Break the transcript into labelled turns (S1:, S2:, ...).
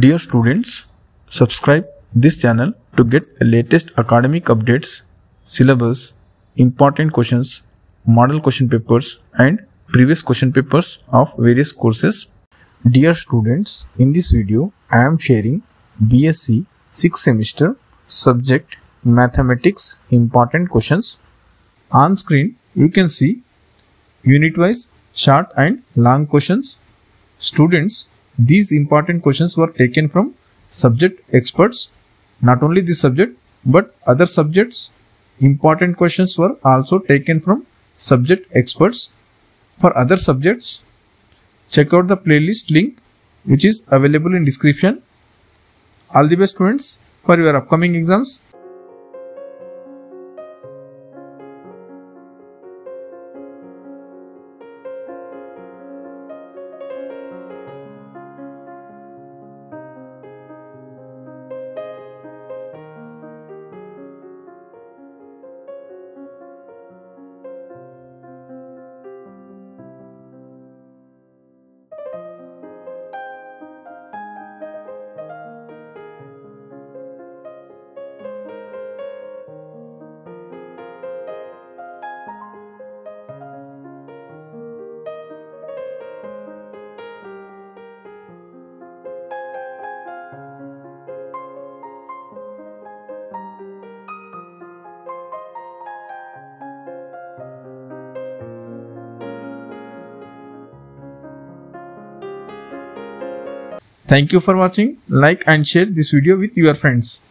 S1: Dear students, subscribe this channel to get latest academic updates, syllabus, important questions, model question papers and previous question papers of various courses. Dear students, in this video I am sharing BSc 6th semester subject mathematics important questions. On screen you can see unit wise short and long questions. Students, these important questions were taken from subject experts. Not only this subject, but other subjects important questions were also taken from subject experts. For other subjects, check out the playlist link which is available in description. All the best students for your upcoming exams. Thank you for watching. Like and share this video with your friends.